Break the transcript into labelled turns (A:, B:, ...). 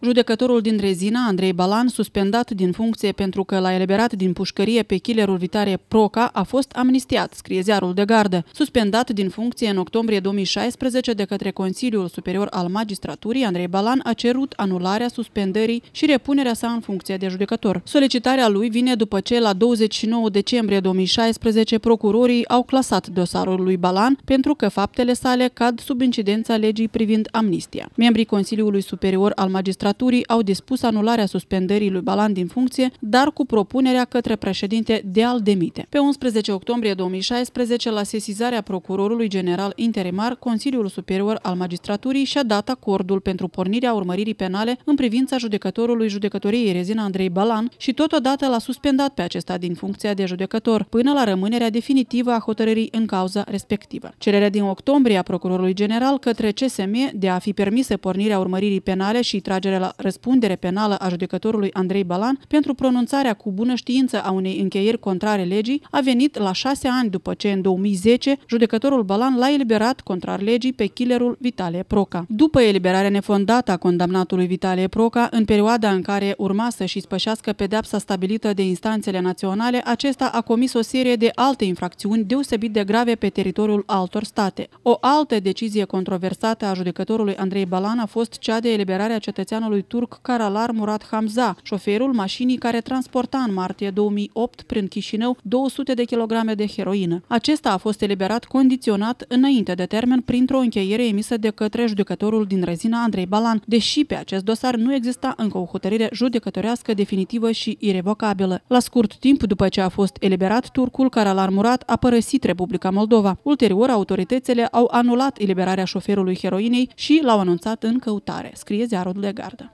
A: Judecătorul din Rezina, Andrei Balan, suspendat din funcție pentru că l-a eliberat din pușcărie pe killerul Vitare Proca, a fost amnistiat, scrie ziarul de gardă. Suspendat din funcție în octombrie 2016 de către Consiliul Superior al Magistraturii, Andrei Balan a cerut anularea suspendării și repunerea sa în funcție de judecător. Solicitarea lui vine după ce la 29 decembrie 2016 procurorii au clasat dosarul lui Balan pentru că faptele sale cad sub incidența legii privind amnistia. Membrii Consiliului Superior al Magistraturii Magistraturii au dispus anularea suspendării lui Balan din funcție, dar cu propunerea către președinte de a-l demite. Pe 11 octombrie 2016, la sesizarea procurorului general interimar, Consiliul Superior al Magistraturii și-a dat acordul pentru pornirea urmăririi penale în privința judecătorului judecătoriei Rezina Andrei Balan și totodată l-a suspendat pe acesta din funcția de judecător, până la rămânerea definitivă a hotărârii în cauza respectivă. Cererea din octombrie a procurorului general către CSM de a fi permisă pornirea urmăririi penale și tragerea la răspundere penală a judecătorului Andrei Balan pentru pronunțarea cu bună știință a unei încheieri contrare legii a venit la șase ani după ce, în 2010, judecătorul Balan l-a eliberat contrar legii pe killerul Vitalie Proca. După eliberarea nefondată a condamnatului Vitalie Proca, în perioada în care urma să-și spășească pedepsa stabilită de instanțele naționale, acesta a comis o serie de alte infracțiuni deosebit de grave pe teritoriul altor state. O altă decizie controversată a judecătorului Andrei Balan a fost cea de eliberare a cetățeanului lui turc Karalar Murat Hamza, șoferul mașinii care transporta în martie 2008 prin Chișinău 200 de kilograme de heroină. Acesta a fost eliberat condiționat înainte de termen printr-o încheiere emisă de către judecătorul din rezina Andrei Balan, deși pe acest dosar nu exista încă o hotărâre judecătorească definitivă și irevocabilă. La scurt timp după ce a fost eliberat, turcul Karalar Murat a părăsit Republica Moldova. Ulterior, autoritățile au anulat eliberarea șoferului heroinei și l-au anunțat în căutare, scrie ziarul de gardă.